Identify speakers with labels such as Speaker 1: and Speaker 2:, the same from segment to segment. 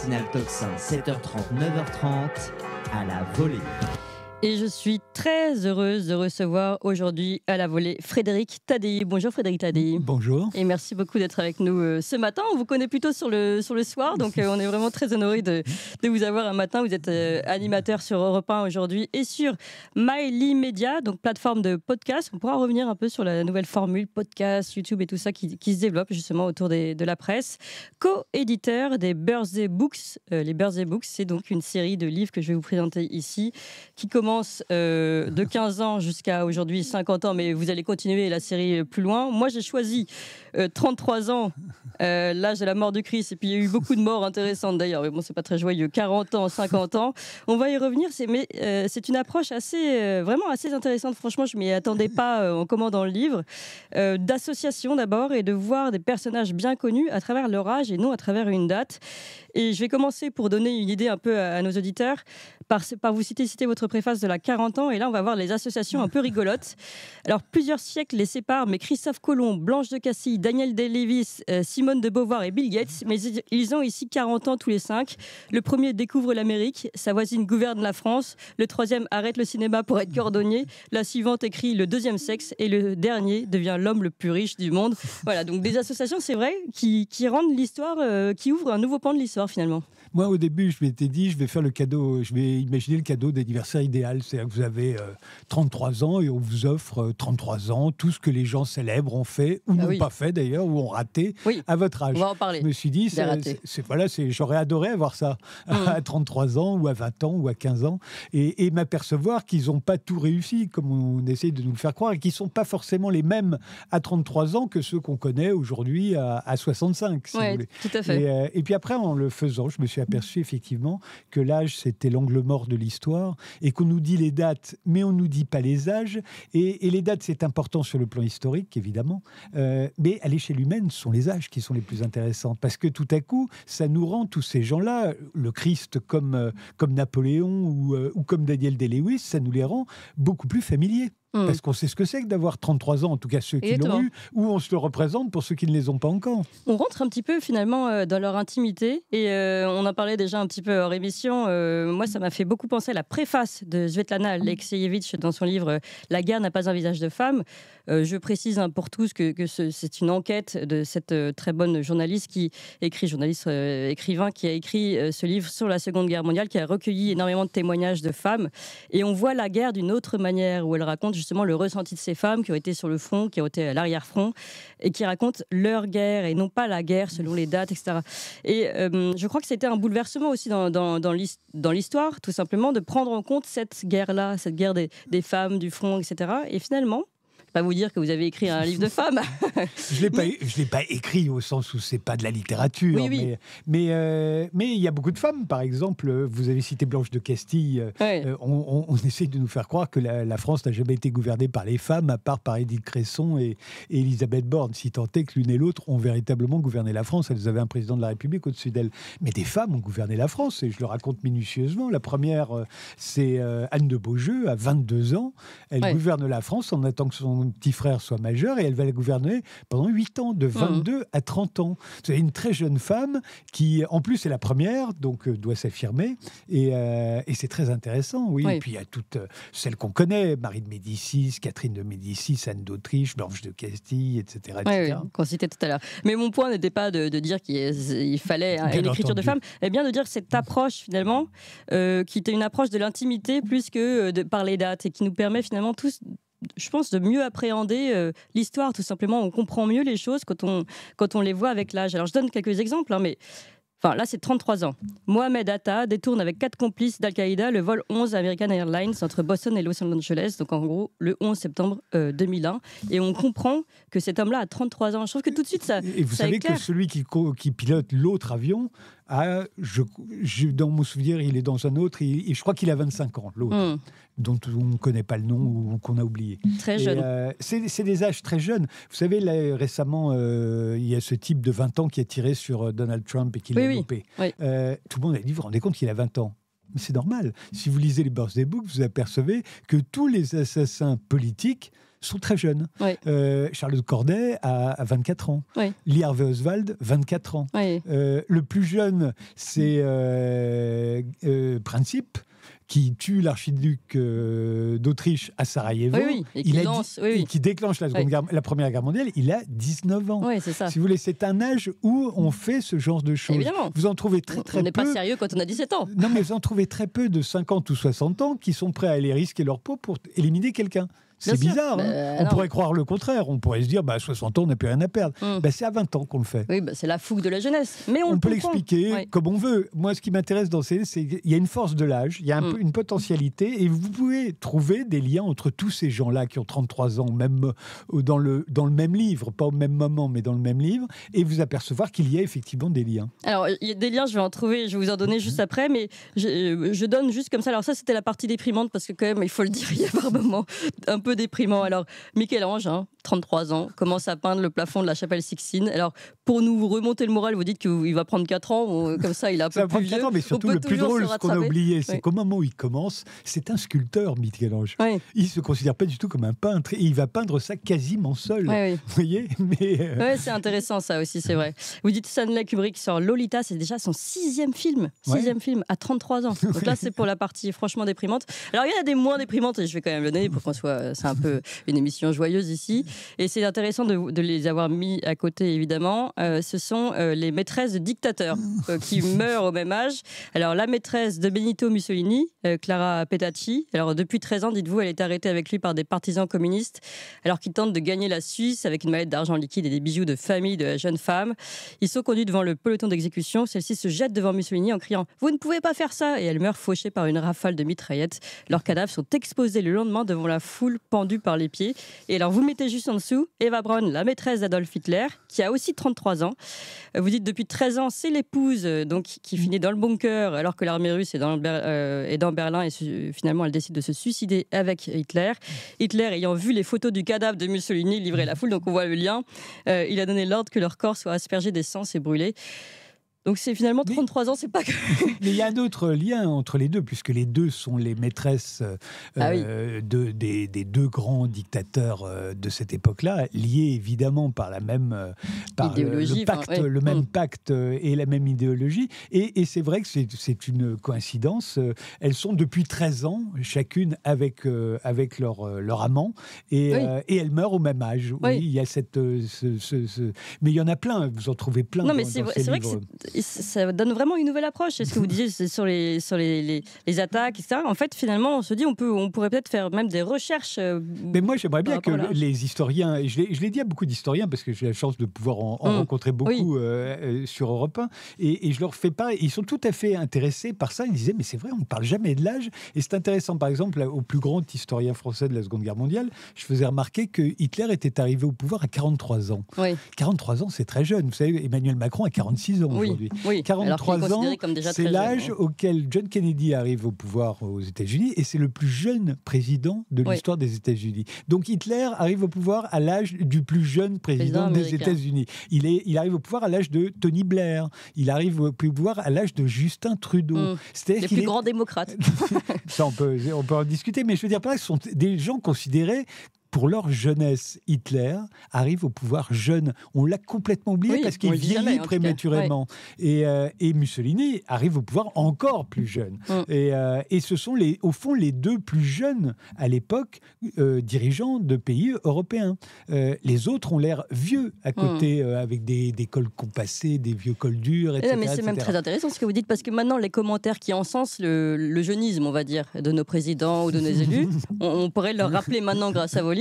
Speaker 1: matinale Toxin, 7h30, 9h30, à la volée.
Speaker 2: Et je suis très heureuse de recevoir aujourd'hui à la volée Frédéric Tadei. Bonjour Frédéric Tadei.
Speaker 3: Bonjour.
Speaker 2: Et merci beaucoup d'être avec nous euh, ce matin. On vous connaît plutôt sur le, sur le soir, donc euh, on est vraiment très honoré de, de, vous avoir un matin. Vous êtes euh, animateur sur Europe 1 aujourd'hui et sur MyLi Media, donc plateforme de podcast. On pourra revenir un peu sur la nouvelle formule podcast, YouTube et tout ça qui, qui se développe justement autour des, de la presse. Co-éditeur des Birthday Books. les Birthday Books, c'est donc une série de livres que je vais vous présenter ici qui commence euh, de 15 ans jusqu'à aujourd'hui 50 ans, mais vous allez continuer la série plus loin. Moi, j'ai choisi 33 euh, ans, euh, l'âge de la mort de Christ, et puis il y a eu beaucoup de morts intéressantes d'ailleurs, mais bon, c'est pas très joyeux. 40 ans, 50 ans, on va y revenir, c'est, mais c'est une approche assez, vraiment assez intéressante. Franchement, je m'y attendais pas en commandant le livre. d'association d'abord, et de voir des personnages bien connus à travers leur âge et non à travers une date. Et je vais commencer pour donner une idée un peu à, nos auditeurs par, par vous citer, citer votre préface de la 40 ans. Et là, on va voir les associations un peu rigolotes. Alors, plusieurs siècles les séparent, mais Christophe Colomb, Blanche de Cassis, Daniel Day-Lewis, euh, Simone de Beauvoir et Bill Gates, mais ils ont ici 40 ans tous les cinq. Le premier découvre l'Amérique, sa voisine gouverne la France, le troisième arrête le cinéma pour être cordonnier, la suivante écrit le deuxième sexe et le dernier devient l'homme le plus riche du monde. Voilà, donc des associations, c'est vrai, qui, rendent l'histoire, euh, qui ouvrent un nouveau pan de l'histoire finalement.
Speaker 3: Moi, au début, je m'étais dit, je vais faire le cadeau, je vais imaginer le cadeau d'anniversaire idéal. C'est-à-dire que vous avez 33 euh, ans et on vous offre 33 euh, ans, tout ce que les gens célèbrent ont fait, ou ah n'ont pas fait d'ailleurs, ou ont raté à votre âge.
Speaker 2: On va en parler.
Speaker 3: Je me suis dit, c'est, voilà, j'aurais adoré avoir ça mmh. à 33 ans, ou à 20 ans, ou à 15 ans, et, m'apercevoir qu'ils n'ont pas tout réussi, comme on essaie de nous le faire croire, et qu'ils ne sont pas forcément les mêmes à 33 ans que ceux qu'on connaît aujourd'hui à, 65, si vous voulez.
Speaker 2: Tout à fait.
Speaker 3: Et, euh, et puis après, en le faisant, je me suis aperçu effectivement que l'âge, c'était l'angle mort de l'histoire et qu'on nous dit les dates, mais on ne nous dit pas les âges. Et, les dates, c'est important sur le plan historique, évidemment, euh, mais à l'échelle humaine, ce sont les âges qui sont les plus intéressants parce que tout à coup, ça nous rend tous ces gens-là, le Christ comme, euh, comme Napoléon ou, euh, ou comme Daniel Day-Lewis, ça nous les rend beaucoup plus familiers. Mmh. Parce qu'on sait ce que c'est que d'avoir 33 ans, en tout cas ceux qui l'ont eu, ou on se le représente pour ceux qui ne les ont pas encore.
Speaker 2: On rentre un petit peu finalement euh, dans leur intimité, et euh, on en parlait déjà un petit peu hors émission. Euh, moi, ça m'a fait beaucoup penser à la préface de Svetlana Alexievitch dans son livre La guerre n'a pas un visage de femme. je précise hein, pour tous que, que c'est une enquête de cette très bonne journaliste qui écrit, journaliste écrivain, qui a écrit ce livre sur la Seconde Guerre mondiale, qui a recueilli énormément de témoignages de femmes, et on voit la guerre d'une autre manière, où elle raconte justement le ressenti de ces femmes qui ont été sur le front, qui ont été à l'arrière-front, et qui racontent leur guerre et non pas la guerre selon les dates, etc. Et euh, je crois que c'était un bouleversement aussi dans, dans, dans l'histoire, tout simplement, de prendre en compte cette guerre-là, cette guerre des, des femmes, du front, etc. Et finalement, pas vous dire que vous avez écrit un livre de femmes.
Speaker 3: je l'ai pas, je l'ai pas écrit au sens où c'est pas de la littérature, mais mais euh, mais il y a beaucoup de femmes. Par exemple, vous avez cité Blanche de Castille. Euh, on, on, essaie de nous faire croire que la, France n'a jamais été gouvernée par les femmes, à part par Édith Cresson et, Elisabeth Borne, si tant est que l'une et l'autre ont véritablement gouverné la France. Elles avaient un président de la République au-dessus d'elles. Mais des femmes ont gouverné la France, et je le raconte minutieusement. La première, euh, c'est Anne de Beaujeu, à 22 ans. Elle gouverne la France en attendant que son petit frère soit majeur et elle va la gouverner pendant 8 ans, de 22 mmh. à 30 ans. C'est une très jeune femme qui, en plus, est la première, donc euh, doit s'affirmer. Euh, et, c'est très intéressant, oui. Et puis il y a toutes euh, celles qu'on connaît Marie de Médicis, Catherine de Médicis, Anne d'Autriche, Blanche de Castille, etc.
Speaker 2: etc. Oui, qu'on citait tout à l'heure. Mais mon point n'était pas de, dire qu'il fallait une écriture de femme, mais bien de dire cette approche, finalement, qui était une approche de l'intimité plus que de, par les dates et qui nous permet finalement tous je pense, de mieux appréhender euh, l'histoire, tout simplement. On comprend mieux les choses quand on, quand on les voit avec l'âge. Alors, je donne quelques exemples, hein, mais Enfin, là, c'est 33 ans. Mohamed Atta détourne avec quatre complices d'Al-Qaïda le vol 11 American Airlines entre Boston et Los Angeles, donc en gros le 11 septembre 2001. Euh, et on comprend que cet homme-là a 33 ans. Je trouve que tout de suite, ça.
Speaker 3: Et vous savez que celui qui, qui pilote l'autre avion a, je, dans mon souvenir, il est dans un autre, et, je crois qu'il a 25 ans, l'autre. Hmm. dont on ne connaît pas le nom ou qu'on a oublié.
Speaker 2: Très jeune.
Speaker 3: Euh, c'est des âges très jeunes. Vous savez, là, récemment, euh, il y a ce type de 20 ans qui a tiré sur Donald Trump et qui l'a loupé. Euh, tout le monde a dit, vous vous rendez compte qu'il a 20 ans c'est normal. Si vous lisez les birthday books, vous apercevez que tous les assassins politiques sont très jeunes. Charlotte Corday a, 24 ans. Lee Harvey Oswald, 24 ans. le plus jeune, c'est Principe qui tue l'archiduc euh, d'Autriche à Sarajevo,
Speaker 2: et qui,
Speaker 3: qui déclenche la, la, Première Guerre mondiale, il a 19 ans.
Speaker 2: Ça.
Speaker 3: Si vous voulez, c'est un âge où on fait ce genre de choses.
Speaker 2: Évidemment.
Speaker 3: Vous en trouvez très très
Speaker 2: peu.
Speaker 3: On
Speaker 2: n'est pas sérieux quand on a 17 ans.
Speaker 3: Non, mais vous en trouvez très peu de 50 ou 60 ans qui sont prêts à aller risquer leur peau pour éliminer quelqu'un. C'est bizarre. Hein. Bah, on pourrait croire le contraire. On pourrait se dire, bah, 60 ans, on n'a plus rien à perdre. Hmm. Bah, c'est à 20 ans qu'on le fait.
Speaker 2: Oui, bah, c'est la fougue de la jeunesse. Mais on,
Speaker 3: on peut l'expliquer comme on veut. Moi, ce qui m'intéresse dans ces, c'est qu'il y a une force de l'âge, il y a un, hmm. une potentialité, et vous pouvez trouver des liens entre tous ces gens-là qui ont 33 ans, même euh, dans le, dans le même livre, pas au même moment, mais dans le même livre, et vous apercevoir qu'il y a effectivement des liens.
Speaker 2: Alors, il y a des liens, je vais en trouver, je vais vous en donner juste après, mais je, je donne juste comme ça. Alors ça, c'était la partie déprimante, parce que quand même, il faut le dire, il y a par moments un peu déprimant. Alors, Michel-Ange, hein, 33 ans, commence à peindre le plafond de la chapelle Sixtine. Alors, pour nous remonter le moral, vous dites qu'il va prendre 4 ans, comme ça, il a un peu ça plus 4
Speaker 3: ans, mais surtout, le plus drôle, ce qu'on a oublié, c'est qu'au moment où il commence, c'est un sculpteur, Michel-Ange. Il se considère pas du tout comme un peintre, et il va peindre ça quasiment seul. Vous voyez mais
Speaker 2: euh, c'est intéressant, ça aussi, c'est vrai. Vous dites Stanley Kubrick sur Lolita, c'est déjà son sixième film. Sixième film, à 33 ans. Donc là, c'est pour la partie franchement déprimante. Alors, il y a des moins déprimantes, et je vais quand même le donner pour qu'on soit... C'est un peu une émission joyeuse ici. Et c'est intéressant de, les avoir mis à côté, évidemment. Euh, ce sont euh, les maîtresses de dictateurs euh, qui meurent au même âge. Alors, la maîtresse de Benito Mussolini, Clara Petacci, alors depuis 13 ans, dites-vous, elle est arrêtée avec lui par des partisans communistes, alors qu'il tente de gagner la Suisse avec une mallette d'argent liquide et des bijoux de famille de la jeune femme. Ils sont conduits devant le peloton d'exécution. Celle-ci se jette devant Mussolini en criant Vous ne pouvez pas faire ça Et elle meurt fauchée par une rafale de mitraillettes. Leurs cadavres sont exposés le lendemain devant la foule pendue par les pieds. Et alors, vous mettez juste en dessous Eva Braun, la maîtresse d'Adolf Hitler, qui a aussi 33 ans. Euh, vous dites depuis 13 ans, c'est l'épouse euh, donc qui finit dans le bunker alors que l'armée russe est dans, euh, Berlin et finalement elle décide de se suicider avec Hitler. Hitler ayant vu les photos du cadavre de Mussolini livré à la foule, donc on voit le lien, il a donné l'ordre que leur corps soit aspergé d'essence et brûlé. Donc c'est finalement 33 ans, c'est pas que...
Speaker 3: Mais il y a un autre lien entre les deux, puisque les deux sont les maîtresses ah euh, de, des, deux grands dictateurs euh, de cette époque-là, liés évidemment par la même euh, par le, pacte, le même mm. pacte et la même idéologie. Et, c'est vrai que c'est une coïncidence. Elles sont depuis 13 ans, chacune avec, avec leur, leur amant, et, et, elles meurent au même âge. Oui, il y a cette... Ce, Mais il y en a plein, vous en trouvez plein.
Speaker 2: Non, mais c'est vrai, vrai que ça donne vraiment une nouvelle approche. C'est ce que vous disiez sur les, sur les, les, attaques, etc. En fait, finalement, on se dit on, peut, on pourrait peut-être faire même des recherches. Euh,
Speaker 3: Mais moi, j'aimerais bien que les historiens, et je l'ai dit à beaucoup d'historiens parce que j'ai la chance de pouvoir en, mmh. rencontrer beaucoup euh, euh, sur Europe 1, et, je leur fais pas, ils sont tout à fait intéressés par ça. Ils disaient, mais c'est vrai, on ne parle jamais de l'âge. Et c'est intéressant, par exemple, au plus grand historien français de la Seconde Guerre mondiale, je faisais remarquer que Hitler était arrivé au pouvoir à 43 ans. 43 ans, c'est très jeune. Vous savez, Emmanuel Macron a 46 ans aujourd'hui.
Speaker 2: Oui.
Speaker 3: 43 ans, c'est l'âge auquel John Kennedy arrive au pouvoir aux États-Unis et c'est le plus jeune président de l'histoire des États-Unis. Donc Hitler arrive au pouvoir à l'âge du plus jeune président, des États-Unis. Il, est, il arrive au pouvoir à l'âge de Tony Blair. Il arrive au pouvoir à l'âge de Justin Trudeau.
Speaker 2: Mmh. Les plus grands démocrates.
Speaker 3: Ça, on peut, on peut en discuter, mais je veux dire, par là, ce sont des gens considérés pour leur jeunesse, Hitler arrive au pouvoir jeune. On l'a complètement oublié parce qu'il vieillit prématurément. Et, euh, et, Mussolini arrive au pouvoir encore plus jeune. Mm. Et, euh, et, ce sont les, au fond les deux plus jeunes à l'époque euh, dirigeants de pays européens. les autres ont l'air vieux à côté, mm. avec des, des, cols compassés, des vieux cols durs, etc.
Speaker 2: mais c'est même très intéressant ce que vous dites parce que maintenant les commentaires qui encensent le, le jeunisme, on va dire, de nos présidents ou de nos élus, on, on pourrait leur rappeler maintenant grâce à vos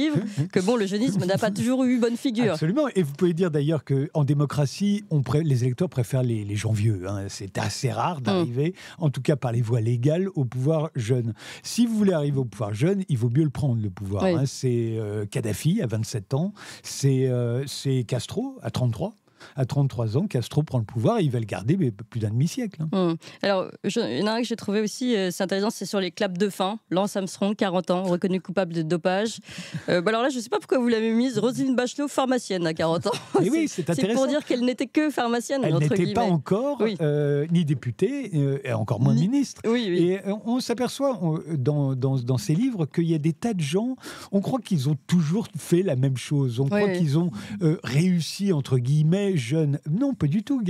Speaker 2: que bon, le jeunisme n'a pas toujours eu bonne figure.
Speaker 3: Absolument. Et vous pouvez dire d'ailleurs qu'en démocratie, on les électeurs préfèrent les, gens vieux. Hein. C'est assez rare d'arriver, mm. en tout cas par les voies légales, au pouvoir jeune. Si vous voulez arriver au pouvoir jeune, il vaut mieux le prendre, le pouvoir. Hein. C'est euh, Kadhafi à 27 ans, c'est euh, Castro à 33. À 33 ans, Castro prend le pouvoir et il va le garder mais plus d'un demi-siècle.
Speaker 2: Hein. Mmh. Alors, il y en a un que j'ai trouvé aussi, euh, c'est intéressant, c'est sur les claps de fin. Lance Armstrong, 40 ans, reconnu coupable de dopage. Euh, bah alors là, je ne sais pas pourquoi vous l'avez mise, Roselyne Bachelot, pharmacienne à 40 ans.
Speaker 3: Oui, c'est intéressant.
Speaker 2: Pour dire qu'elle n'était que pharmacienne.
Speaker 3: Elle n'était pas encore euh, ni députée, et encore moins ministre.
Speaker 2: Oui, oui.
Speaker 3: Et on s'aperçoit dans, dans, dans, ces livres qu'il y a des tas de gens, on croit qu'ils ont toujours fait la même chose. On croit qu'ils ont réussi, entre guillemets, jeunes. Non, pas du tout.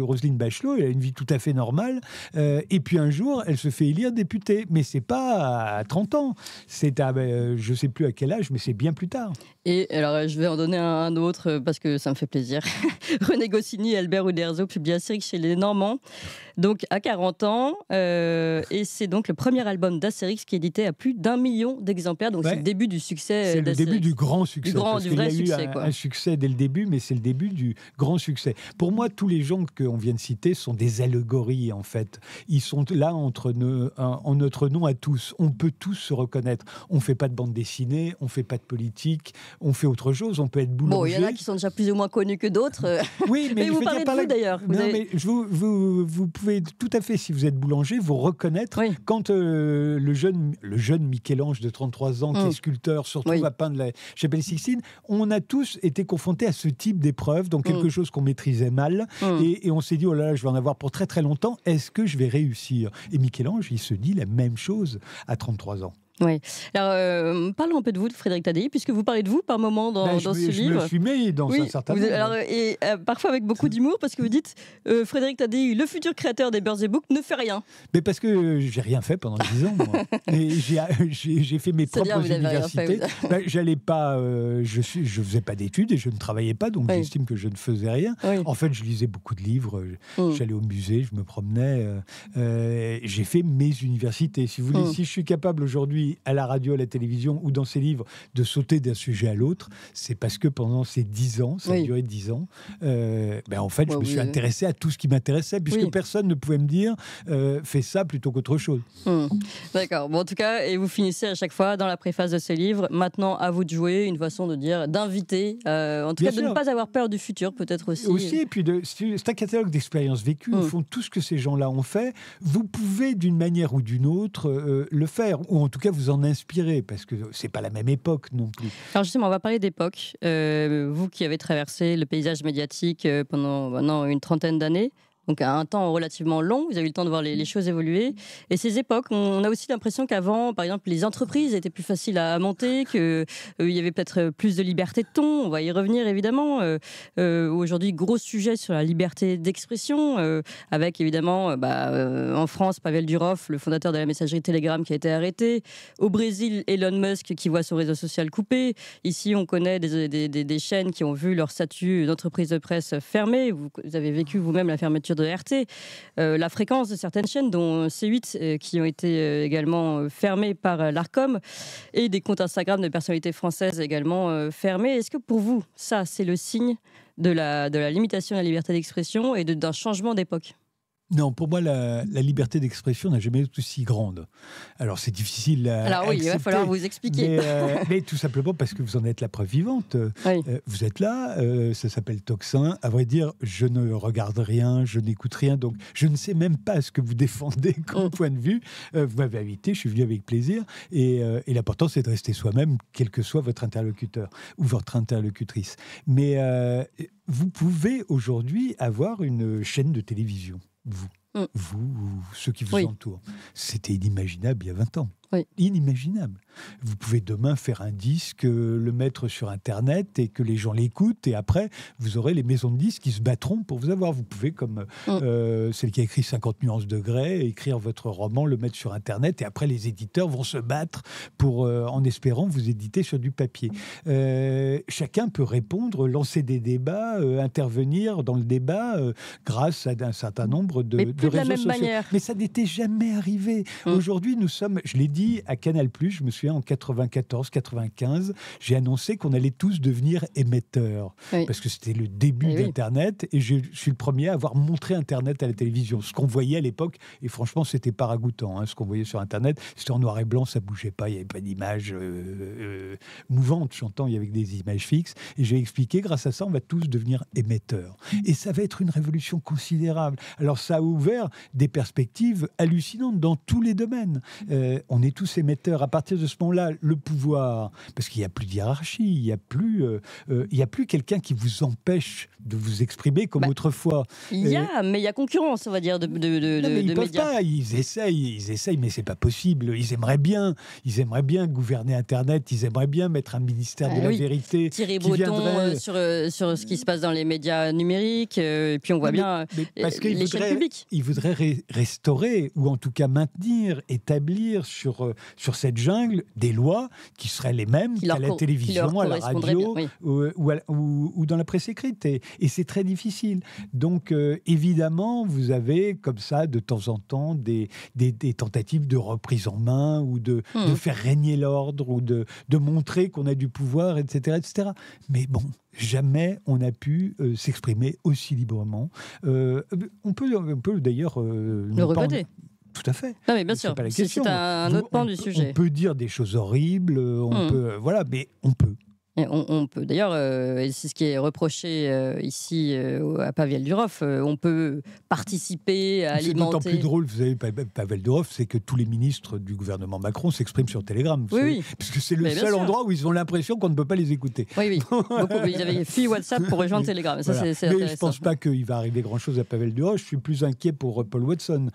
Speaker 3: Roselyne Bachelot, elle a une vie tout à fait normale. et puis un jour, elle se fait élire députée. Mais c'est pas à 30 ans. C'est à, ben, je sais plus à quel âge, mais c'est bien plus tard.
Speaker 2: Et alors, je vais en donner un autre parce que ça me fait plaisir. René Goscinny et Albert Uderzo publient série chez les Normands, donc à 40 ans. Euh, et c'est donc le premier album d'Astérix qui est édité à plus d'un million d'exemplaires. Donc c'est le début du succès.
Speaker 3: C'est le début du grand succès.
Speaker 2: Du, grand, du vrai succès.
Speaker 3: Eu un, un, succès dès le début, mais c'est le début du grand succès. Pour moi, tous les gens qu'on vient de citer sont des allégories, en fait. Ils sont là entre nous, en notre nom à tous. On peut tous se reconnaître. On ne fait pas de bande dessinée, on ne fait pas de politique, on fait autre chose. On peut être boulanger.
Speaker 2: Bon, il y en a qui sont déjà plus ou moins connus que d'autres.
Speaker 3: Oui, mais,
Speaker 2: vous parlez de vous d'ailleurs.
Speaker 3: Non, mais vous, vous, vous, pouvez tout à fait, si vous êtes boulanger, vous reconnaître quand euh, le jeune, le jeune Michel-Ange de 33 ans, qui est mm. sculpteur, surtout oui. va peindre la chapelle Sixtine, on a tous été confrontés à ce type d'épreuve, donc quelque mm. chose qu'on maîtrisait mal, mm. et, et, on s'est dit, oh là là, je vais en avoir pour très très longtemps, est-ce que je vais réussir? Et Michel-Ange, il se dit la même chose à 33 ans.
Speaker 2: Oui. Alors, euh, parlons un peu de vous, de Frédéric Tadei, puisque vous parlez de vous par moment dans, ben, dans ce
Speaker 3: je
Speaker 2: livre.
Speaker 3: Je me suis mis dans un certain nombre.
Speaker 2: Alors, et euh, parfois avec beaucoup d'humour, parce que vous dites euh, Frédéric Tadei, le futur créateur des Birds Books, ne fait rien.
Speaker 3: Mais parce que j'ai rien fait pendant 10 ans. Moi. et j'ai fait mes propres universités. Ben, J'allais pas, je suis, je faisais pas d'études et je ne travaillais pas, donc j'estime que je ne faisais rien. En fait, je lisais beaucoup de livres. Mm. J'allais au musée, je me promenais. j'ai fait mes universités. Si vous voulez, mm. si je suis capable aujourd'hui à la radio, à la télévision ou dans ses livres de sauter d'un sujet à l'autre, c'est parce que pendant ces dix ans, ça a duré dix ans, euh, ben en fait, je me suis intéressé à tout ce qui m'intéressait, puisque personne ne pouvait me dire euh, fais ça plutôt qu'autre chose.
Speaker 2: Hmm. D'accord. Bon, en tout cas, et vous finissez à chaque fois dans la préface de ces livres. Maintenant, à vous de jouer, une façon de dire, d'inviter, euh, en tout cas, de ne pas avoir peur du futur, peut-être aussi.
Speaker 3: Aussi, et puis c'est un catalogue d'expériences vécues. Au hmm. fond, tout ce que ces gens-là ont fait, vous pouvez d'une manière ou d'une autre le faire, ou en tout cas vous en inspiré parce que c'est pas la même époque non plus.
Speaker 2: Alors justement, on va parler d'époque. Euh, vous qui avez traversé le paysage médiatique euh, pendant maintenant une trentaine d'années, donc à un temps relativement long. Vous avez eu le temps de voir les, choses évoluer. Et ces époques, on a aussi l'impression qu'avant, par exemple, les entreprises étaient plus faciles à monter, qu'il euh, y avait peut-être plus de liberté de ton. On va y revenir évidemment. Euh, euh, aujourd'hui, gros sujet sur la liberté d'expression, avec évidemment bah, en France, Pavel Durov, le fondateur de la messagerie Telegram, qui a été arrêté. Au Brésil, Elon Musk qui voit son réseau social coupé. Ici, on connaît des, chaînes qui ont vu leur statut d'entreprise de presse fermé. Vous avez vécu vous-même la fermeture de RT, euh, la fréquence de certaines chaînes, dont C8, euh, qui ont été euh, également fermées par l'ARCOM, et des comptes Instagram de personnalités françaises également fermés. Est-ce que pour vous, ça, c'est le signe de la, de la limitation de la liberté d'expression et d'un changement d'époque?
Speaker 3: Non, pour moi, la, liberté d'expression n'a jamais été aussi grande. Alors, c'est difficile à.
Speaker 2: Alors, oui, il va falloir vous expliquer.
Speaker 3: Euh, mais, tout simplement parce que vous en êtes la preuve vivante. Euh, vous êtes là, euh, ça s'appelle Toxin. À vrai dire, je ne regarde rien, je n'écoute rien, donc je ne sais même pas ce que vous défendez comme mm. point de vue. vous m'avez invité, je suis venu avec plaisir. Et, et l'important, c'est de rester soi-même, quel que soit votre interlocuteur ou votre interlocutrice. Mais vous pouvez aujourd'hui avoir une chaîne de télévision vous, mm. vous ou ceux qui vous entourent. C'était inimaginable il y a 20 ans. Inimaginable. Vous pouvez demain faire un disque, euh, le mettre sur Internet et que les gens l'écoutent. Et après, vous aurez les maisons de disques qui se battront pour vous avoir. Vous pouvez, comme mm. euh, celle qui a écrit 50 nuances de grès, écrire votre roman, le mettre sur Internet. Et après, les éditeurs vont se battre pour, euh, en espérant vous éditer sur du papier. chacun peut répondre, lancer des débats, intervenir dans le débat grâce à un certain nombre de,
Speaker 2: plus de, la même manière.
Speaker 3: Mais ça n'était jamais arrivé. Mm. Aujourd'hui, nous sommes, je l'ai dit à Canal+, je me souviens en 94, 95, j'ai annoncé qu'on allait tous devenir émetteurs. Parce que c'était le début eh d'Internet et je, suis le premier à avoir montré Internet à la télévision. Ce qu'on voyait à l'époque, et franchement, c'était pas ragoûtant. Hein, ce qu'on voyait sur Internet, c'était en noir et blanc, ça bougeait pas, il n'y avait pas d'image euh, euh, mouvante. J'entends, il y avait des images fixes. Et j'ai expliqué, grâce à ça, on va tous devenir émetteurs. Et ça va être une révolution considérable. Alors ça a ouvert des perspectives hallucinantes dans tous les domaines. Euh, on est tous émetteurs. À partir de ce moment-là, le pouvoir, parce qu'il n'y a plus de hiérarchie, il n'y a plus, il y a plus quelqu'un qui vous empêche de vous exprimer comme bah, autrefois.
Speaker 2: Il y a, mais il y a concurrence, on va dire, de, de, de,
Speaker 3: non, mais
Speaker 2: ils
Speaker 3: peuvent Pas, ils essayent, ils essayent, mais c'est pas possible. Ils aimeraient bien, ils aimeraient bien gouverner Internet, ils aimeraient bien mettre un ministère de ah la vérité.
Speaker 2: Tirer Breton euh, sur, euh, sur ce qui se passe dans les médias numériques, euh, et puis on voit bien parce l'échelle publique.
Speaker 3: Ils voudraient restaurer, ou en tout cas maintenir, établir sur, sur cette jungle des lois qui seraient les mêmes qu'à la télévision, à la radio ou, ou, ou, dans la presse écrite. Et, et c'est très difficile. Donc, euh, évidemment, vous avez comme ça, de temps en temps, des, des, tentatives de reprise en main ou de, de hmm. faire régner l'ordre ou de, de montrer qu'on a du pouvoir, etc., etc. Mais bon, jamais on a pu euh, s'exprimer aussi librement. Euh, on peut, on peut d'ailleurs...
Speaker 2: le regretter.
Speaker 3: Tout à fait.
Speaker 2: Non, mais bien sûr. C'est un autre point du sujet.
Speaker 3: On peut dire des choses horribles, on hmm. peut, voilà, mais on peut.
Speaker 2: On, peut d'ailleurs, euh, c'est ce qui est reproché euh, ici euh, à Pavel Durov, on peut participer à alimenter. C'est
Speaker 3: d'autant plus drôle, vous savez, Pavel Durov, c'est que tous les ministres du gouvernement Macron s'expriment sur Telegram.
Speaker 2: Oui, oui.
Speaker 3: Parce que c'est le seul endroit où ils ont l'impression qu'on ne peut pas les écouter.
Speaker 2: Oui, oui. Beaucoup, ils avaient fui WhatsApp pour rejoindre Telegram. Ça, Mais je
Speaker 3: ne pense pas qu'il va arriver grand-chose à Pavel Durov. Je suis plus inquiet pour Paul Watson.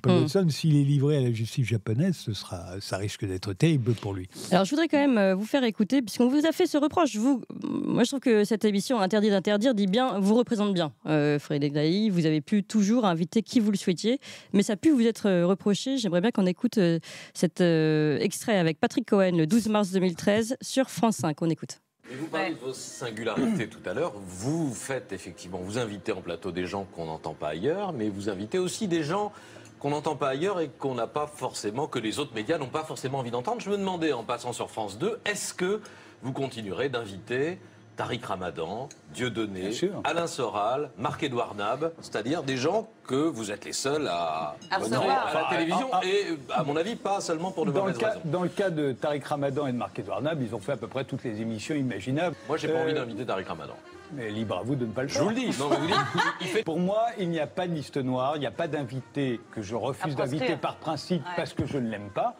Speaker 3: Paul hmm. Watson, s'il est livré à la justice japonaise, ce sera, ça risque d'être terrible pour lui.
Speaker 2: Alors, je voudrais quand même vous faire écouter, puisqu'on vous a fait ce reproche. Vous, moi, je trouve que cette émission Interdit d'interdire dit bien, vous représente bien, euh, Frédéric Dailly. Vous avez pu toujours inviter qui vous le souhaitiez, mais ça a pu vous être euh, reproché. J'aimerais bien qu'on écoute euh, cet extrait avec Patrick Cohen le 12 mars 2013 sur France 5. On écoute.
Speaker 4: vous parlez de vos singularités tout à l'heure. Vous faites effectivement, vous invitez en plateau des gens qu'on n'entend pas ailleurs, mais vous invitez aussi des gens qu'on n'entend pas ailleurs et qu'on n'a pas forcément, que les autres médias n'ont pas forcément envie d'entendre. Je me demandais en passant sur France 2, est-ce que vous continuerez d'inviter Tariq Ramadan, Dieudonné, Alain Soral, Marc-Édouard Nab, c'est-à-dire des gens que vous êtes les seuls à honorer à la télévision ah, ah. et, à mon avis, pas seulement pour de
Speaker 5: dans
Speaker 4: mauvaises
Speaker 5: le cas,
Speaker 4: raisons.
Speaker 5: Dans le cas de Tariq Ramadan et de Marc-Édouard Nab, ils ont fait à peu près toutes les émissions imaginables.
Speaker 4: Moi, j'ai pas envie euh, d'inviter Tariq Ramadan.
Speaker 5: Mais libre à vous de ne pas le faire.
Speaker 4: Je vous le dis. Non, mais vous
Speaker 5: dites, Pour moi, il n'y a pas de liste noire, il n'y a pas d'invité que je refuse d'inviter par principe parce que je ne l'aime pas.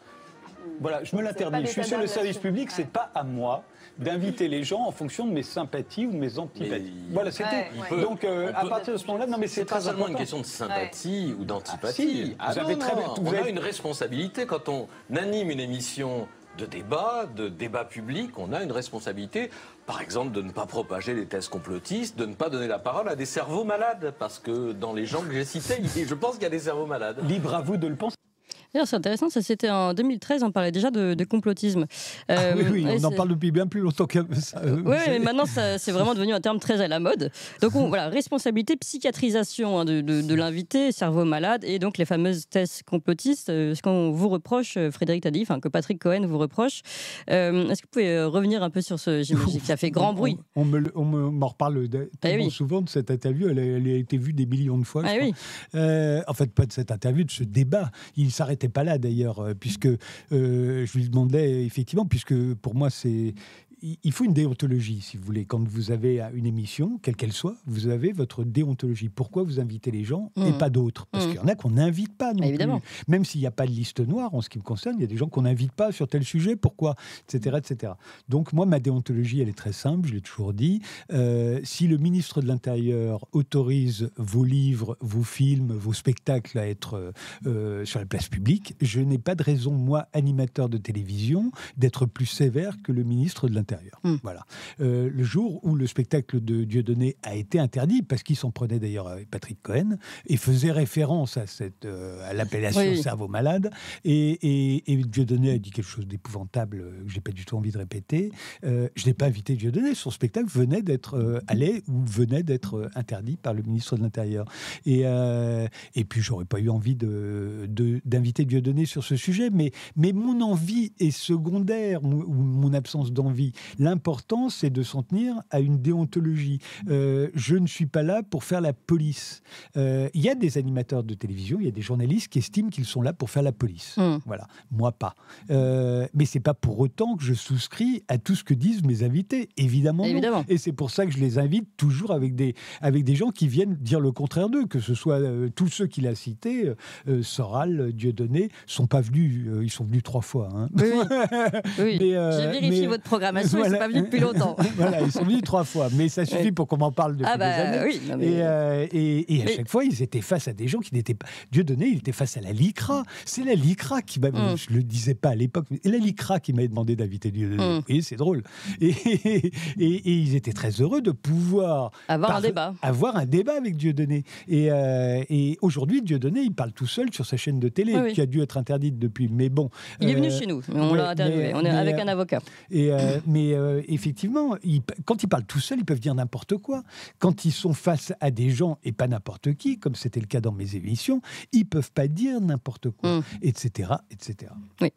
Speaker 5: Voilà, je me l'interdis. Je suis sur le service public, c'est pas à moi d'inviter les gens en fonction de mes sympathies ou de mes antipathies. Voilà, c'était. Donc, euh, à partir de ce moment-là, non, mais c'est
Speaker 4: pas seulement une question de sympathie ou d'antipathie. Ah, vous avez très bien. On a une responsabilité quand on anime une émission de débat, de débat public, on a une responsabilité, par exemple, de ne pas propager les thèses complotistes, de ne pas donner la parole à des cerveaux malades, parce que dans les gens que j'ai cités, je pense qu'il y a des cerveaux malades.
Speaker 5: Libre à vous de le penser.
Speaker 2: C'est intéressant, ça c'était en 2013, on parlait déjà de, complotisme.
Speaker 3: Ah oui, oui euh, on en parle depuis bien plus longtemps que ça.
Speaker 2: Oui, mais maintenant c'est vraiment devenu un terme très à la mode. Donc voilà, responsabilité, psychiatrisation hein, de, l'invité, cerveau malade, et donc les fameuses thèses complotistes, euh, ce qu'on vous reproche, euh, Frédéric Tadi, enfin que Patrick Cohen vous reproche. Est-ce que vous pouvez revenir un peu sur ce, j'imagine, qui a fait grand bruit
Speaker 3: On, me, on m'en reparle tellement eh souvent de cette interview, elle a, été vue des millions de fois.
Speaker 2: Eh
Speaker 3: en fait, pas de cette interview, de ce débat. Il s'arrêtait pas là d'ailleurs, euh, puisque euh, je lui demandais effectivement, puisque pour moi c'est il faut une déontologie, si vous voulez. Quand vous avez une émission, quelle qu'elle soit, vous avez votre déontologie. Pourquoi vous invitez les gens et mmh. pas d'autres? Parce mmh. qu'il y en a qu'on n'invite pas non
Speaker 2: Évidemment.
Speaker 3: Même s'il n'y a pas de liste noire, en ce qui me concerne, il y a des gens qu'on n'invite pas sur tel sujet. Pourquoi Etc. etc. Donc moi, ma déontologie, elle est très simple, je l'ai toujours dit. Euh, si le ministre de l'Intérieur autorise vos livres, vos films, vos spectacles à être euh, euh, sur la place publique, je n'ai pas de raison, moi, animateur de télévision, d'être plus sévère que le ministre de l'Intérieur Hmm. Voilà. Euh, le jour où le spectacle de Dieudonné a été interdit, parce qu'il s'en prenait d'ailleurs avec Patrick Cohen, et faisait référence à, cette, à l'appellation cerveau malade, et, et, Dieudonné a dit quelque chose d'épouvantable que j'ai pas du tout envie de répéter. je n'ai pas invité Dieudonné, son spectacle venait d'être allé ou venait d'être interdit par le ministre de l'Intérieur. Et, et puis j'aurais pas eu envie de, d'inviter Dieudonné sur ce sujet, mais, mais mon envie est secondaire, ou mon absence d'envie. L'important, c'est de s'en tenir à une déontologie. Euh, je ne suis pas là pour faire la police. Euh, il y a des animateurs de télévision, il y a des journalistes qui estiment qu'ils sont là pour faire la police. Hmm. Voilà, moi pas. Euh, mais c'est pas pour autant que je souscris à tout ce que disent mes invités, évidemment.
Speaker 2: évidemment.
Speaker 3: Et c'est pour ça que je les invite toujours avec des, avec des gens qui viennent dire le contraire d'eux, que ce soit tous ceux qu'il a cités, Soral, Dieudonné, sont pas venus, ils sont venus trois fois. Hein.
Speaker 2: Oui, oui. J'ai vérifié votre programmation, ils ne sont pas venus depuis longtemps.
Speaker 3: voilà, ils sont venus trois fois, mais ça suffit pour qu'on m'en parle depuis
Speaker 2: ah bah,
Speaker 3: des années.
Speaker 2: et,
Speaker 3: euh, et, à chaque fois, ils étaient face à des gens qui n'étaient pas. Dieu donné, il était face à la LICRA. C'est la LICRA qui m'a. Mm. Je le disais pas à l'époque, mais la LICRA qui m'a demandé d'inviter Dieu donné. Mm. c'est drôle. Et, ils étaient très heureux de pouvoir
Speaker 2: avoir un débat,
Speaker 3: avoir un débat avec Dieu donné. Et, euh, et aujourd'hui, Dieu donné, il parle tout seul sur sa chaîne de télé, qui a dû être interdite depuis. Mais bon.
Speaker 2: Il est venu euh, chez nous. On l'a interviewé. On est avec un avocat.
Speaker 3: Et, mais effectivement, quand ils parlent tout seuls, ils peuvent dire n'importe quoi. Quand ils sont face à des gens, et pas n'importe qui, comme c'était le cas dans mes émissions, ils peuvent pas dire n'importe quoi, etc., mm. etc.
Speaker 2: Oui.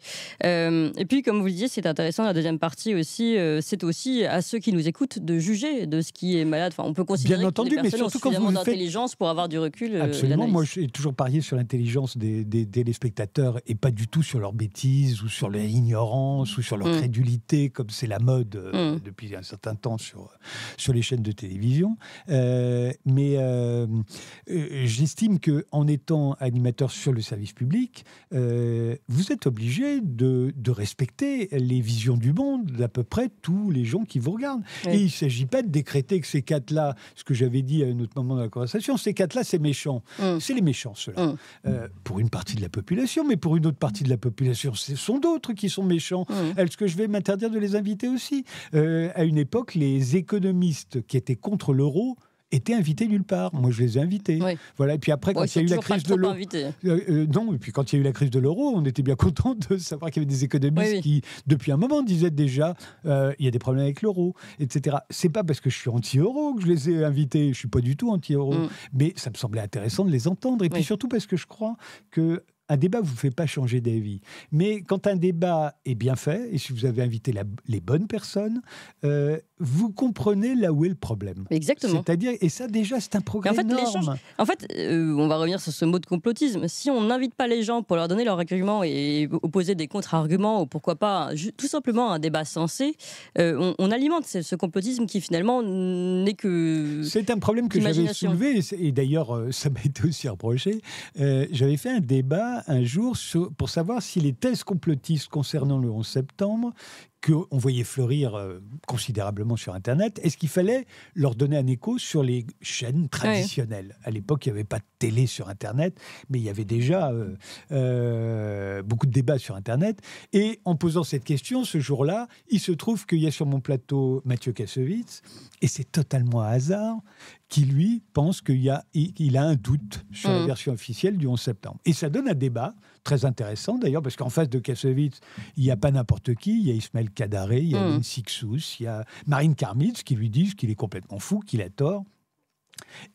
Speaker 2: Euh, et puis, comme vous le disiez, c'est intéressant, la deuxième partie aussi, euh, c'est aussi à ceux qui nous écoute de juger de ce qui est malade. Enfin, on peut considérer
Speaker 3: Bien entendu,
Speaker 2: que les
Speaker 3: mais surtout quand
Speaker 2: vous d'intelligence pour avoir du recul.
Speaker 3: Euh, Absolument, moi j'ai toujours parié sur l'intelligence des, téléspectateurs et pas du tout sur leur bêtise ou sur leur ignorance ou sur leur mm. crédulité, comme c'est la mode mm. depuis un certain temps sur, sur les chaînes de télévision. Euh, mais euh, euh, j'estime qu'en étant animateur sur le service public, vous êtes obligé de, de, respecter les visions du monde d'à peu près tous les gens qui vous regardent. Et il ne s'agit pas de décréter que ces quatre-là, ce que j'avais dit à un autre moment de la conversation, ces quatre-là, c'est méchant. Mm. C'est les méchants, ceux-là. Mm. pour une partie de la population, mais pour une autre partie de la population, ce sont d'autres qui sont méchants. Est-ce que je vais m'interdire de les inviter aussi À une époque, les économistes qui étaient contre l'euro étaient invités nulle part. Moi, je les ai invités. Voilà. Et puis après, quand il y a eu la crise de l'euro, euh, euh, non. Et puis quand il y a eu la crise de l'euro, on était bien content de savoir qu'il y avait des économistes qui, depuis un moment, disaient déjà euh, il y a des problèmes avec l'euro, etc. C'est pas parce que je suis anti-euro que je les ai invités. Je suis pas du tout anti-euro, mm. mais ça me semblait intéressant de les entendre. Et puis surtout parce que je crois que un débat ne vous fait pas changer d'avis. Mais quand un débat est bien fait, et si vous avez invité les bonnes personnes, vous comprenez là où est le problème.
Speaker 2: Exactement.
Speaker 3: C'est-à-dire, et ça déjà, c'est un progrès
Speaker 2: en fait,
Speaker 3: énorme.
Speaker 2: En fait, euh, on va revenir sur ce mot de complotisme. Si on n'invite pas les gens pour leur donner leur argument et opposer des contre-arguments, ou pourquoi pas tout simplement un débat sensé, euh, on, alimente ce, complotisme qui finalement n'est que.
Speaker 3: C'est un problème que j'avais soulevé, et, d'ailleurs, euh, ça m'a été aussi reproché. j'avais fait un débat un jour pour savoir si les thèses complotistes concernant le 11 septembre qu'on voyait fleurir euh, considérablement sur Internet, est-ce qu'il fallait leur donner un écho sur les chaînes traditionnelles À l'époque, il n'y avait pas de télé sur Internet, mais il y avait déjà euh, euh, beaucoup de débats sur Internet. Et en posant cette question, ce jour-là, il se trouve qu'il y a sur mon plateau Mathieu Kassovitz, et c'est totalement un hasard, qui lui pense qu'il a, il a un doute sur la mmh. version officielle du 11 septembre. Et ça donne un débat très intéressant d'ailleurs, parce qu'en face de Kassovitz, il n'y a pas n'importe qui. Il y a Ismaël Kadaré, il y a mmh. Sixous, il y a Marine Karmitz qui lui disent qu'il est complètement fou, qu'il a tort.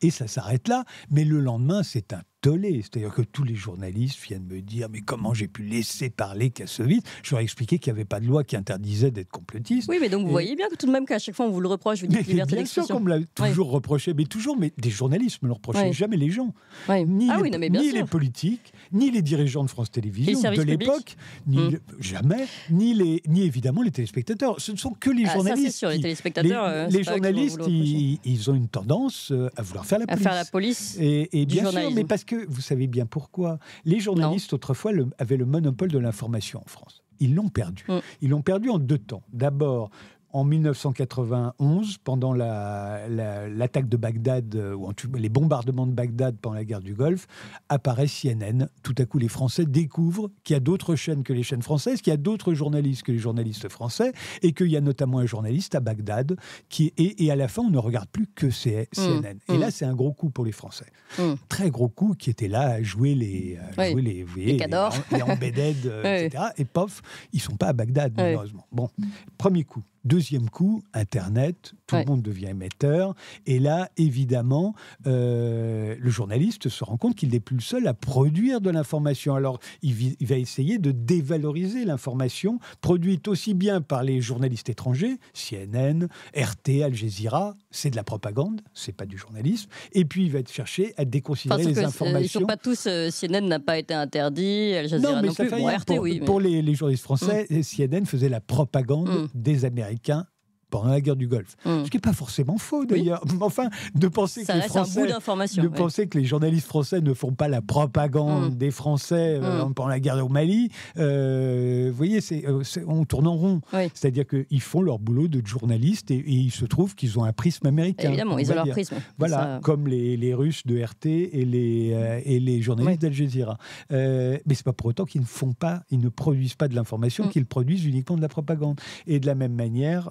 Speaker 3: Et ça s'arrête là. Mais le lendemain, c'est un c'est-à-dire que tous les journalistes viennent me dire Mais comment j'ai pu laisser parler Kassovitz? Je leur ai expliqué qu'il n'y avait pas de loi qui interdisait d'être complotiste.
Speaker 2: Oui, mais donc vous voyez bien que tout de même qu'à chaque fois on vous le reproche, vous dites liberté
Speaker 3: d'expression. Bien sûr qu'on me l'a toujours reproché, mais toujours, mais des journalistes me le reprochaient, jamais les gens.
Speaker 2: Ni,
Speaker 3: ah les, ni les, politiques, ni les dirigeants de France Télévisions de l'époque, ni hmm. jamais, ni, les, ni évidemment les téléspectateurs. Ce ne sont que les ah, journalistes.
Speaker 2: Ça, sûr, les téléspectateurs.
Speaker 3: Les, euh, journalistes, ils, ont une tendance euh, à vouloir faire la police.
Speaker 2: À faire la police.
Speaker 3: Et, bien sûr, mais parce que vous savez bien pourquoi. Les journalistes, autrefois, avaient le monopole de l'information en France. Ils l'ont perdu. Mm. Ils l'ont perdu en deux temps. D'abord, en 1991, pendant l'attaque de Bagdad, euh, ou les bombardements de Bagdad pendant la guerre du Golfe, apparaît CNN. Tout à coup, les Français découvrent qu'il y a d'autres chaînes que les chaînes françaises, qu'il y a d'autres journalistes que les journalistes français, et qu'il y a notamment un journaliste à Bagdad qui et, et à la fin, on ne regarde plus que CNN. Mmh. Et là, mmh. c'est un gros coup pour les Français. Mmh. Très gros coup qui était là à jouer les, jouer les, vous voyez, les, les, embedded, etc. Et pof, ils sont pas à Bagdad, malheureusement. Bon, premier coup. Deuxième coup, Internet, tout le monde devient émetteur. Et là, évidemment, euh, le journaliste se rend compte qu'il n'est plus le seul à produire de l'information. Alors, il, va essayer de dévaloriser l'information produite aussi bien par les journalistes étrangers, CNN, RT, Al Jazeera, c'est de la propagande, c'est pas du journalisme. Et puis, il va chercher à déconsidérer les informations. Ils
Speaker 2: ne sont pas tous. Euh, CNN n'a pas été interdit, Al Jazeera non, mais ça plus. RT,
Speaker 3: pour,
Speaker 2: oui.
Speaker 3: Pour les, journalistes français, mm. CNN faisait la propagande mm. des Américains américain pendant la guerre du Golfe. Hmm. Ce qui n'est pas forcément faux d'ailleurs. Enfin, de penser que les Français, de penser que les journalistes français ne font pas la propagande hmm. des Français euh, hmm. pendant la guerre au Mali, euh, vous voyez, c'est, euh, on tourne en rond. C'est-à-dire qu'ils font leur boulot de journalistes et, il se trouve qu'ils ont un prisme américain.
Speaker 2: Évidemment, ils ont leur prisme.
Speaker 3: Voilà, comme les, les, Russes de RT et les, et les journalistes d'Al Jazeera. mais c'est pas pour autant qu'ils ne font pas, ils ne produisent pas de l'information, qu'ils produisent uniquement de la propagande. Et de la même manière,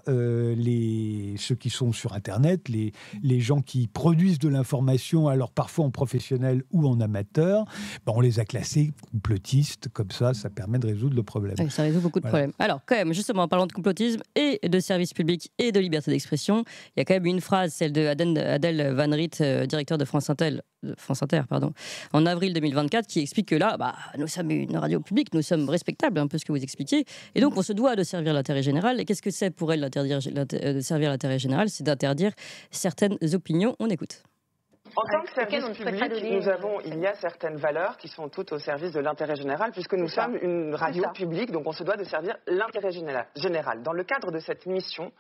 Speaker 3: les, ceux qui sont sur Internet, les, les gens qui produisent de l'information, alors parfois en professionnel ou en amateur, ben on les a classés complotistes, comme ça, ça permet de résoudre le problème.
Speaker 2: ça résout beaucoup de problèmes. Alors, quand même, justement, en parlant de complotisme et de service public et de liberté d'expression, il y a quand même une phrase, celle de Adèle Van Riet, euh, directeur de France Inter, France Inter, pardon, en avril 2024, qui explique que là, bah, nous sommes une radio publique, nous sommes respectables, un peu ce que vous expliquez, et donc on se doit de servir l'intérêt général. Et qu'est-ce que c'est pour elle de servir l'intérêt général? C'est d'interdire certaines opinions. On écoute.
Speaker 6: En tant que service public, nous avons, il y a certaines valeurs qui sont toutes au service de l'intérêt général, puisque nous sommes une radio publique, donc on se doit de servir l'intérêt général. Dans le cadre de cette mission,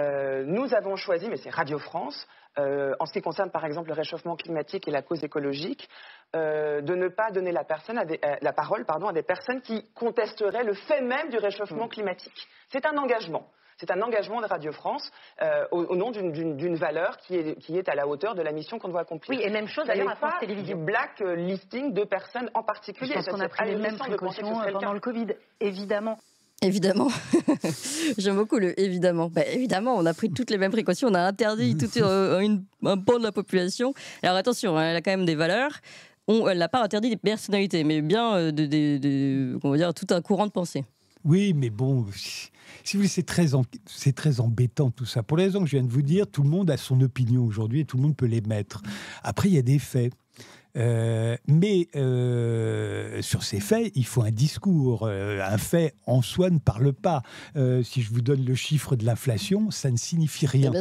Speaker 6: euh, nous avons choisi, mais c'est Radio France, euh, en ce qui concerne par exemple le réchauffement climatique et la cause écologique, euh, de ne pas donner la, parole à des personnes qui contesteraient le fait même du réchauffement mm. climatique. C'est un engagement. C'est un engagement de Radio France au, nom d'une valeur qui est, à la hauteur de la mission qu'on doit accomplir.
Speaker 7: Oui, et même chose d'ailleurs à France
Speaker 6: Télévisions. Du black listing de personnes en particulier.
Speaker 7: Pense qu'on a pris les mêmes précautions pendant le Covid, évidemment.
Speaker 2: Évidemment. J'aime beaucoup le évidemment. Bah, évidemment, on a pris toutes les mêmes précautions. On a interdit tout euh, un pan de la population. Alors attention, hein, elle a quand même des valeurs. On, elle n'a pas interdit des personnalités, mais bien euh, de, on va dire, tout un courant de pensée.
Speaker 3: Oui, mais bon, si vous c'est très, c'est très embêtant tout ça. Pour les raisons que je viens de vous dire, tout le monde a son opinion aujourd'hui et tout le monde peut l'émettre. Après, il y a des faits. Euh, mais euh, sur ces faits, il faut un discours. Euh, un fait en soi ne parle pas. si je vous donne le chiffre de l'inflation, ça ne signifie rien.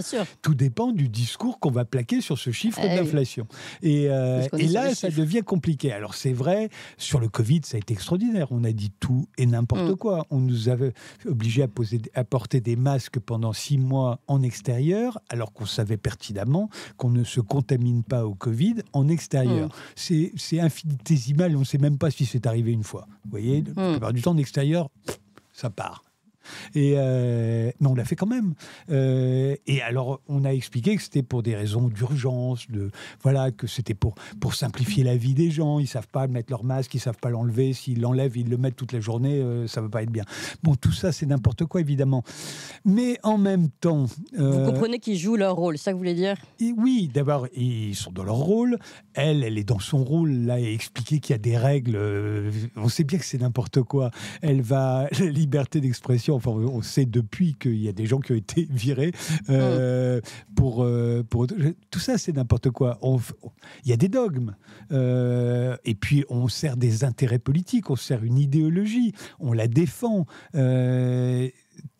Speaker 3: Tout dépend du discours qu'on va plaquer sur ce chiffre eh d'inflation. Et, là, ça devient compliqué. Alors c'est vrai, sur le Covid, ça a été extraordinaire. On a dit tout et n'importe mm. quoi. On nous avait obligé à, poser, à porter des masques pendant six mois en extérieur, alors qu'on savait pertinemment qu'on ne se contamine pas au Covid en extérieur. Mm c'est infinitésimal, on ne sait même pas si c'est arrivé une fois. Vous voyez, la hmm. plupart du temps, en extérieur, ça part. Et euh, mais on l'a fait quand même. Euh, et alors, on a expliqué que c'était pour des raisons d'urgence, de voilà, que c'était pour pour simplifier la vie des gens. Ils savent pas mettre leur masque, ils savent pas l'enlever. S'ils l'enlèvent, ils le mettent toute la journée. Euh, ça va pas être bien. Bon, tout ça, c'est n'importe quoi, évidemment. Mais en même temps,
Speaker 2: vous comprenez qu'ils jouent leur rôle. C'est ça que vous voulez dire?
Speaker 3: Et Oui, d'abord, ils sont dans leur rôle. Elle, elle est dans son rôle là et expliquer qu'il y a des règles. on sait bien que c'est n'importe quoi. Elle va la liberté d'expression Enfin, on sait depuis qu'il y a des gens qui ont été virés euh, pour, euh, pour tout ça, c'est n'importe quoi. Il y a des dogmes. Euh, et puis on sert des intérêts politiques, on sert une idéologie, on la défend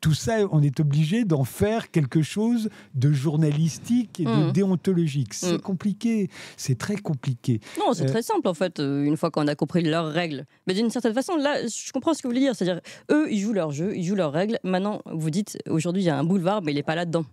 Speaker 3: tout ça, on est obligé d'en faire quelque chose de journalistique et de mmh. déontologique. C'est mmh. compliqué, c'est très compliqué.
Speaker 2: Non, c'est euh, très simple en fait, euh, une fois qu'on a compris leurs règles. Mais d'une certaine façon, là, je comprends ce que vous voulez dire. C'est-à-dire, eux, ils jouent leur jeu, ils jouent leurs règles. Maintenant, vous dites, aujourd'hui, il y a un boulevard, mais il n'est pas là-dedans.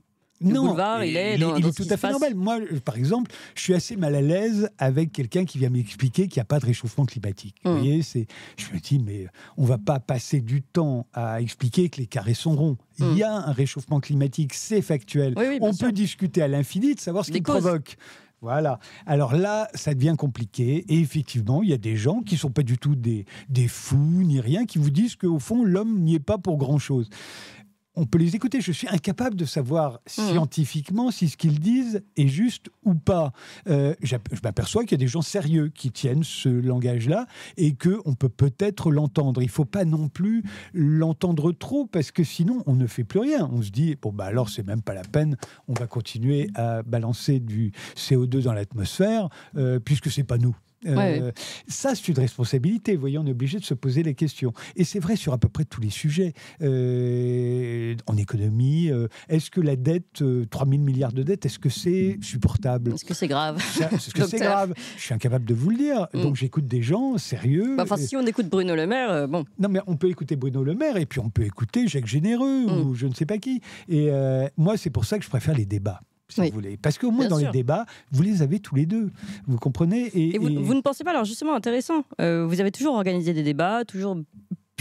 Speaker 2: Le boulevard, il est,
Speaker 3: il est tout à fait normal. Moi, par exemple, je suis assez mal à l'aise avec quelqu'un qui vient m'expliquer qu'il n'y a pas de réchauffement climatique. Vous mmh. voyez, c'est, je me dis, mais on va pas passer du temps à expliquer que les carrés sont ronds. Il mmh. y a un réchauffement climatique, c'est factuel. on peut discuter à l'infini de savoir ce qui provoque. Voilà. Alors là, ça devient compliqué. Et effectivement, il y a des gens qui ne sont pas du tout des, des fous ni rien, qui vous disent qu'au fond, l'homme n'y est pas pour grand-chose on peut les écouter. Je suis incapable de savoir mmh. scientifiquement si ce qu'ils disent est juste ou pas. Euh, je m'aperçois qu'il y a des gens sérieux qui tiennent ce langage-là et qu'on peut peut-être l'entendre. Il ne faut pas non plus l'entendre trop parce que sinon on ne fait plus rien. On se dit, bon, bah alors c'est même pas la peine, on va continuer à balancer du CO2 dans l'atmosphère euh, puisque c'est pas nous. Euh, ça, c'est une responsabilité. Vous voyez, on est obligé de se poser les questions. Et c'est vrai sur à peu près tous les sujets. Euh, en économie, euh, est-ce que la dette, 3 000 milliards de dettes, est-ce que c'est supportable?
Speaker 2: Est-ce que c'est grave?
Speaker 3: Est-ce que c'est grave Je suis incapable de vous le dire. Mm. Donc j'écoute des gens sérieux.
Speaker 2: Bah, enfin, si on écoute Bruno Le Maire, bon.
Speaker 3: Non, mais on peut écouter Bruno Le Maire et puis on peut écouter Jacques Généreux mm. ou je ne sais pas qui. Et moi, c'est pour ça que je préfère les débats si vous voulez. Parce qu'au moins, dans les débats, vous les avez tous les deux. Vous comprenez
Speaker 2: et, vous, ne pensez pas, alors justement, intéressant, euh, vous avez toujours organisé des débats, toujours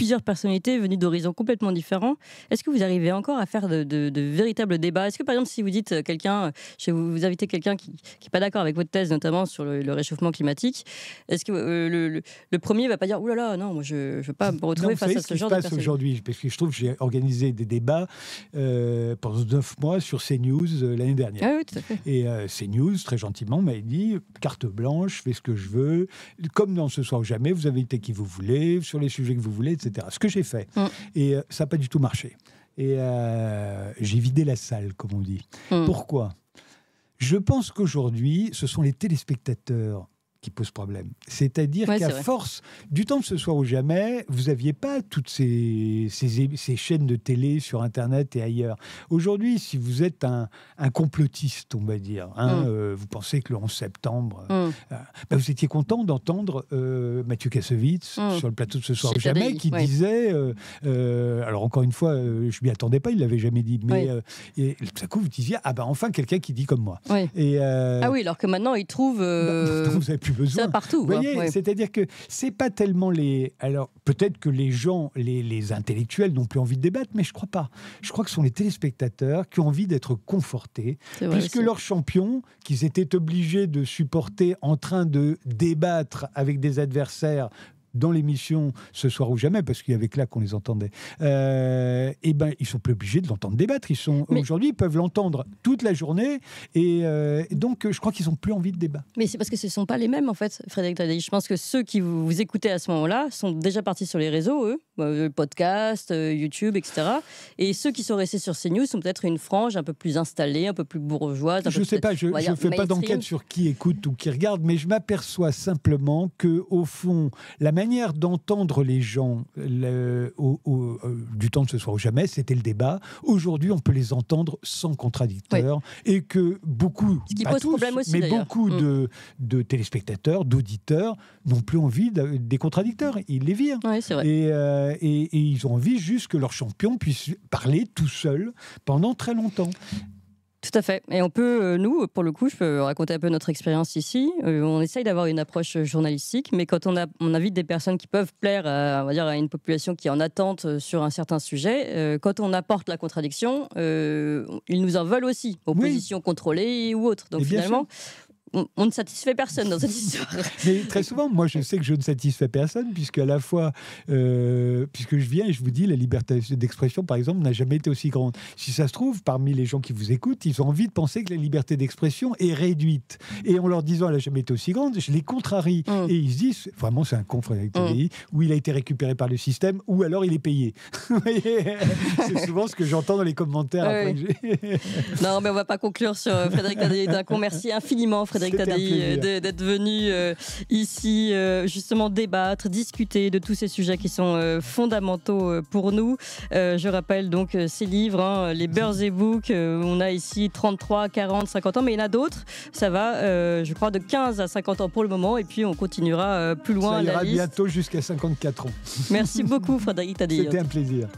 Speaker 2: plusieurs personnalités venues d'horizons complètement différents. Est-ce que vous arrivez encore à faire de, véritables débats? Est-ce que par exemple, si vous dites euh, quelqu'un, euh, vous, vous invitez quelqu'un qui n'est pas d'accord avec votre thèse, notamment sur le, réchauffement climatique, est-ce que euh, le, le, premier va pas dire oulala, là là, non, moi je ne veux pas me retrouver face à ce, genre de
Speaker 3: personnes aujourd'hui? Parce que je trouve que j'ai organisé des débats pendant neuf mois sur CNews l'année dernière.
Speaker 2: Ah oui, tout à fait.
Speaker 3: Et CNews, très gentiment, m'a dit carte blanche, fais ce que je veux, comme dans Ce soir ou jamais, vous invitez qui vous voulez, sur les sujets que vous voulez, etc. Ce que j'ai fait. Mm. Et euh, ça n'a pas du tout marché. Et euh, j'ai vidé la salle, comme on dit. Mm. Pourquoi? Je pense qu'aujourd'hui, ce sont les téléspectateurs qui pose problème. C'est-à-dire qu'à force du temps de ce soir ou jamais, vous n'aviez pas toutes ces, ces, chaînes de télé sur Internet et ailleurs. Aujourd'hui, si vous êtes un, complotiste, on va dire, hein, mm. euh, vous pensez que le 11 septembre, mm. euh, bah, vous étiez content d'entendre euh, Mathieu Kassovitz mm. sur le plateau de ce soir ou jamais qui disait, alors encore une fois, je m'y attendais pas, il l'avait jamais dit, mais et, tout à coup vous disiez, ah ben enfin quelqu'un qui dit comme moi.
Speaker 2: Et, ah oui, alors que maintenant il trouve...
Speaker 3: vous avez plus besoin.
Speaker 2: partout.
Speaker 3: Vous voyez, c'est-à-dire que c'est pas tellement les. Alors peut-être que les gens, les, les intellectuels n'ont plus envie de débattre, mais je crois pas. Je crois que ce sont les téléspectateurs qui ont envie d'être confortés, puisque leurs champions, qu'ils étaient obligés de supporter en train de débattre avec des adversaires dans l'émission Ce soir ou jamais, parce qu'il y avait que là qu'on les entendait, euh, eh ben, ils sont plus obligés de l'entendre débattre. Ils sont aujourd'hui, ils peuvent l'entendre toute la journée, et euh, donc je crois qu'ils n'ont plus envie de débat.
Speaker 2: Mais c'est parce que ce ne sont pas les mêmes en fait, Frédéric Tadei. Je pense que ceux qui vous, vous écoutez à ce moment-là sont déjà partis sur les réseaux, eux, euh, podcast, YouTube, etc. Et ceux qui sont restés sur CNews sont peut-être une frange un peu plus installée, un peu plus bourgeoise.
Speaker 3: je ne sais pas, je ne fais pas d'enquête sur qui écoute ou qui regarde, mais je m'aperçois simplement que au fond, la manière d'entendre les gens au, euh, du temps de ce soir ou jamais, c'était le débat. Aujourd'hui, on peut les entendre sans contradicteur et que beaucoup, pas tous, mais beaucoup mm. de, de, téléspectateurs, d'auditeurs n'ont plus envie des contradicteurs. Ils les virent. Et, euh, et, et, ils ont envie juste que leur champion puisse parler tout seul pendant très longtemps.
Speaker 2: Tout à fait. Et on peut, euh, nous, pour le coup, je peux raconter un peu notre expérience ici. Euh, on essaye d'avoir une approche journalistique, mais quand on, a, on invite des personnes qui peuvent plaire à, on va dire, à une population qui est en attente euh, sur un certain sujet, quand on apporte la contradiction, ils nous en veulent aussi, opposition contrôlée ou autre. Donc finalement, on, ne satisfait personne dans cette histoire.
Speaker 3: Mais très souvent, moi, je sais que je ne satisfais personne, puisque à la fois, euh, puisque je viens et je vous dis, la liberté d'expression, par exemple, n'a jamais été aussi grande. Si ça se trouve, parmi les gens qui vous écoutent, ils ont envie de penser que la liberté d'expression est réduite. Et en leur disant, elle n'a jamais été aussi grande, je les contrarie. Mm. Et ils se disent, vraiment, c'est un con, Frédéric mm. où il a été récupéré par le système, ou alors il est payé. c'est souvent ce que j'entends dans les commentaires.
Speaker 2: non, mais on ne va pas conclure sur euh, Frédéric Tadei. Merci infiniment, Frédéric. Frédéric euh, d'être venu euh, ici euh, justement débattre, discuter de tous ces sujets qui sont fondamentaux pour nous. je rappelle donc ces livres, hein, les Birds et Books, on a ici 33, 40, 50 ans, mais il y en a d'autres. Ça va, je crois, de 15 à 50 ans pour le moment, et puis on continuera plus loin.
Speaker 3: Ça ira bientôt jusqu'à 54 ans.
Speaker 2: Merci beaucoup, Frédéric
Speaker 3: Tadei. C'était un plaisir.